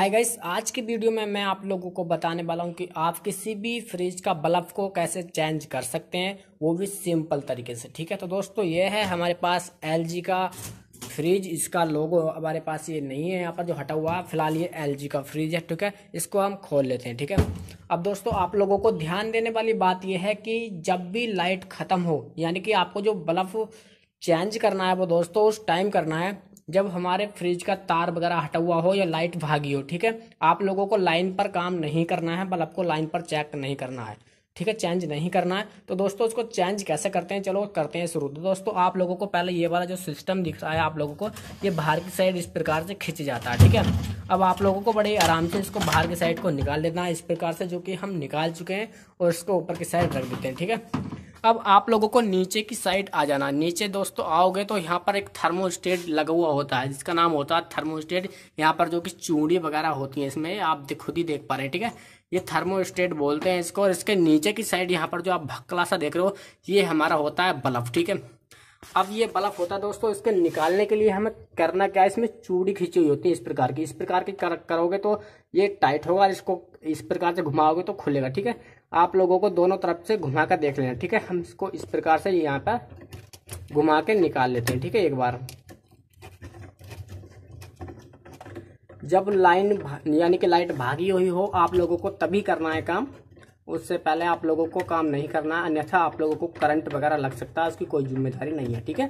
Hi guys आज की video में मैं आप लोगों को बताने वाला हूँ कि आप किसी भी फ्रिज का बल्ब को कैसे चेंज कर सकते हैं, वो भी सिंपल तरीके से, ठीक है? तो दोस्तों, ये है हमारे पास एलजी का फ्रिज इसका लोगो हमारे पास ये नहीं है यहाँ पर जो हटा हुआ है फ़िलहाल ये एलजी का फ्रिज है, ठीक है? इसको हम खोल लेते हैं, ठीक है? अब दोस्तों, आप लोगों को ध्यान देने वाली बात यह है कि जब भी लाइट ख़त्म हो, यानी कि आपको जो बल्ब चेंज करना है, वो दोस्तों, उस टाइम करना है जब हमारे फ्रिज का तार वगैरह हटा हुआ हो या लाइट भागी हो, ठीक है? आप लोगों को लाइन पर काम नहीं करना है बल्ब को लाइन पर चेक नहीं करना है, ठीक है? चेंज नहीं करना है। तो दोस्तों उसको चेंज कैसे करते हैं? चलो, करते हैं शुरू। तो दोस्तों, आप लोगों को पहले ये वाला जो सिस्टम दिख रहा है आप लोगों को, ये बाहर की साइड इस प्रकार से खिंच जाता है, ठीक है? अब आप लोगों को बड़े आराम से इसको बाहर की साइड को निकाल लेना है, इस प्रकार से जो कि हम निकाल चुके हैं और इसको ऊपर की साइड रख देते हैं, ठीक है? अब आप लोगों को नीचे की साइड आ जाना। नीचे दोस्तों आओगे तो यहाँ पर एक थर्मोस्टेट लगा हुआ होता है, जिसका नाम होता है थर्मोस्टेट यहाँ पर जो कि चूड़ी वगैरह होती है इसमें, आप खुद ही देख पा रहे हैं, ठीक है? ये थर्मोस्टेट बोलते हैं इसको, और इसके नीचे की साइड यहाँ पर जो आप भक्कला सा देख रहे हो, ये हमारा होता है बल्ब, ठीक है? अब ये बल्ब होता है दोस्तों इसके निकालने के लिए हमें करना क्या है? इसमें चूड़ी खींची हुई होती है इस प्रकार की। इस प्रकार की कर, करोगे तो ये टाइट होगा इसको इस प्रकार से घुमाओगे तो खुलेगा ठीक है? आप लोगों को दोनों तरफ़ से घुमा कर देख लेना ठीक है? हम इसको इस प्रकार से यहाँ पर घुमा के निकाल लेते हैं ठीक है? एक बार। जब लाइन यानी कि लाइट भागी हुई हो आप लोगों को तभी करना है काम। उससे पहले आप लोगों को काम नहीं करना, अन्यथा आप लोगों को करंट वगैरह लग सकता है, उसकी कोई ज़िम्मेदारी नहीं है, ठीक है?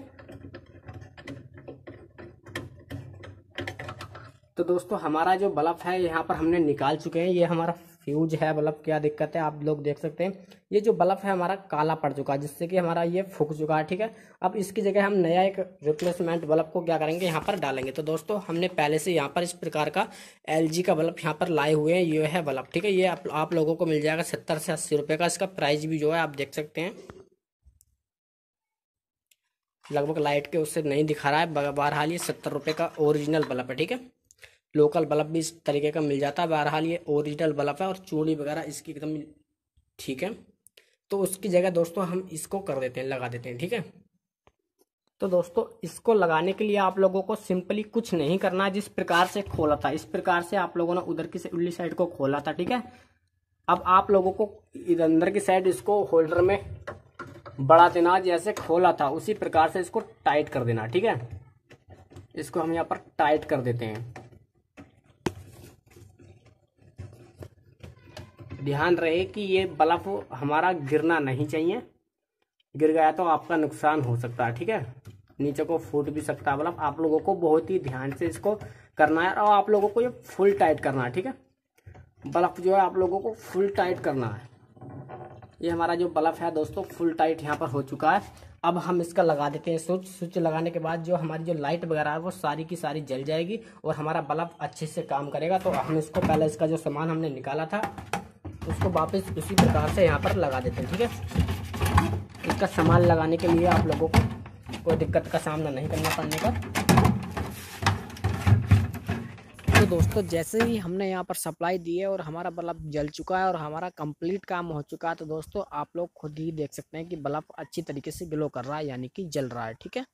तो दोस्तों, हमारा जो बल्ब है, यहाँ पर हमने निकाल चुके हैं, ये हमारा फ्यूज है बल्ब क्या दिक्कत है आप लोग देख सकते हैं। ये जो बल्ब है हमारा काला पड़ चुका है जिससे कि हमारा ये फूक चुका है ठीक है। अब इसकी जगह हम नया एक रिप्लेसमेंट बल्ब को क्या करेंगे यहाँ पर डालेंगे। तो दोस्तों हमने पहले से यहाँ पर इस प्रकार का एलजी का बल्ब यहाँ पर लाए हुए हैं ये है बल्ब ठीक है। ये आप, आप लोगों को मिल जाएगा सत्तर से अस्सी रुपये का। इसका प्राइस भी जो है आप देख सकते हैं। लगभग लाइट के उससे नहीं दिखा रहा है बहरहाल ये सत्तर रुपये का ओरिजिनल बल्ब है ठीक है। लोकल बल्ब भी इस तरीके का मिल जाता है। बहरहाल ये ओरिजिनल बल्ब है और चूड़ी वगैरह इसकी एकदम ठीक है। तो उसकी जगह दोस्तों हम इसको कर देते हैं, लगा देते हैं, ठीक है? तो दोस्तों, इसको लगाने के लिए आप लोगों को सिंपली कुछ नहीं करना है। जिस प्रकार से खोला था, इस प्रकार से आप लोगों ने उधर की उल्ली साइड को खोला था, ठीक है? अब आप लोगों को इधर अंदर की साइड इसको होल्डर में बड़ा देना, जैसे खोला था, उसी प्रकार से इसको टाइट कर देना, ठीक है? इसको हम यहाँ पर टाइट कर देते हैं। ध्यान रहे कि ये बल्ब हमारा गिरना नहीं चाहिए। गिर गया तो आपका नुकसान हो सकता है, ठीक है? नीचे को फूट भी सकता है बल्ब आप लोगों को बहुत ही ध्यान से इसको करना है और आप लोगों को ये फुल टाइट करना है, ठीक है? बल्ब जो है आप लोगों को फुल टाइट करना है। ये हमारा जो बल्ब है दोस्तों, फुल टाइट यहाँ पर हो चुका है। अब हम इसका लगा देते हैं स्विच। स्विच लगाने के बाद जो हमारी जो लाइट वगैरह है, वो सारी की सारी जल जाएगी और हमारा बल्ब अच्छे से काम करेगा। तो हम इसको पहले इसका जो सामान हमने निकाला था उसको वापस उसी प्रकार से यहाँ पर लगा देते हैं, ठीक है? इसका सामान लगाने के लिए आप लोगों को कोई दिक्कत का सामना नहीं करना पड़ने का। तो दोस्तों, जैसे ही हमने यहाँ पर सप्लाई दी है और हमारा बल्ब जल चुका है और हमारा कंप्लीट काम हो चुका है तो दोस्तों, आप लोग खुद ही देख सकते हैं कि बल्ब अच्छी तरीके से ग्लो कर रहा है, यानी कि जल रहा है, ठीक है?